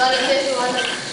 Sorry, this.